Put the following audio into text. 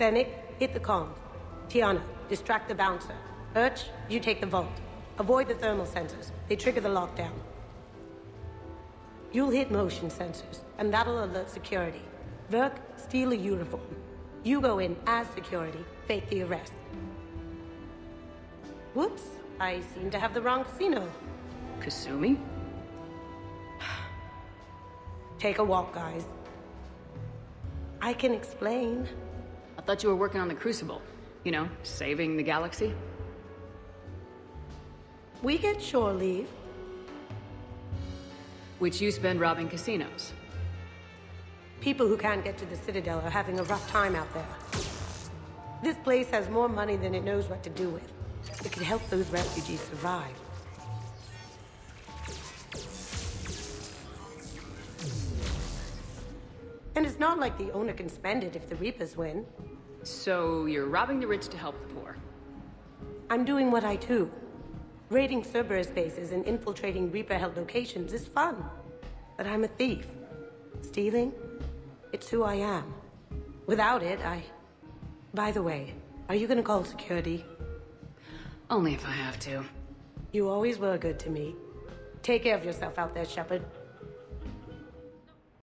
Fennec, hit the comms. Tiana, distract the bouncer. Urch, you take the vault. Avoid the thermal sensors. They trigger the lockdown. You'll hit motion sensors, and that'll alert security. Verk, steal a uniform. You go in as security, fake the arrest. Whoops, I seem to have the wrong casino. Kasumi? Take a walk, guys. I can explain. Thought you were working on the Crucible. You know, saving the galaxy. We get shore leave. Which you spend robbing casinos. People who can't get to the Citadel are having a rough time out there. This place has more money than it knows what to do with. It could help those refugees survive. And it's not like the owner can spend it if the Reapers win. So you're robbing the rich to help the poor. I'm doing what I do. Raiding Cerberus bases and infiltrating Reaper-held locations is fun. But I'm a thief. Stealing? It's who I am. Without it, I... By the way, are you gonna call security? Only if I have to. You always were good to me. Take care of yourself out there, Shepard.